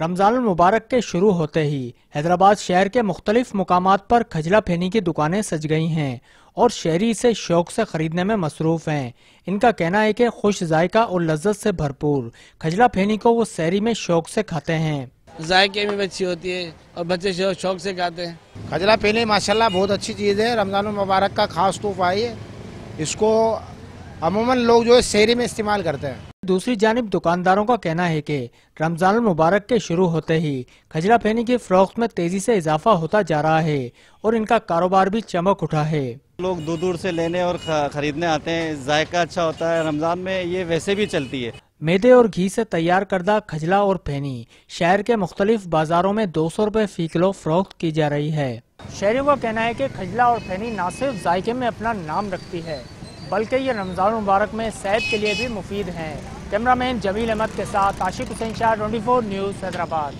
रमज़ान मुबारक के शुरू होते ही हैदराबाद शहर के मुख्तलिफ़ मकाम पर खजला फेनी की दुकानें सज गई हैं और शहरी इसे शौक से खरीदने में मसरूफ हैं। इनका कहना है कि खुश जायका और लज्जत से भरपूर। खजला फेनी को वो शहरी में शौक से खाते हैं। जायके में अच्छी होती है और बच्चे शौक से खाते हैं। खजला फेनी माशाल्लाह बहुत अच्छी चीज़ है। रमज़ान मुबारक का खास तोहफा है इसको अमूमन लोग जो है शहरी में इस्तेमाल करते हैं। दूसरी जानब दुकानदारों का कहना है कि रमज़ान मुबारक के शुरू होते ही खजरा फेनी की फरोख्त में तेज़ी से इजाफा होता जा रहा है और इनका कारोबार भी चमक उठा है। लोग दूर दूर से लेने और खरीदने आते हैं जायका अच्छा होता है रमज़ान में ये वैसे भी चलती है। मैदे और घी से तैयार करदा खजला और फेनी शहर के मुख्तलिफ़ बाजारों में दो सौ रुपए फ़ी किलो फरोख्त की जा रही है। शहरों का कहना है कि खजला और फेनी न सिर्फ़ जायके में अपना नाम रखती है बल्कि ये रमज़ान मुबारक में सेहत के लिए भी मुफीद हैं। कैमरामैन जमील अहमद के साथ आशिक हुसैन शाह ट्वेंटी न्यूज़ हैदराबाद।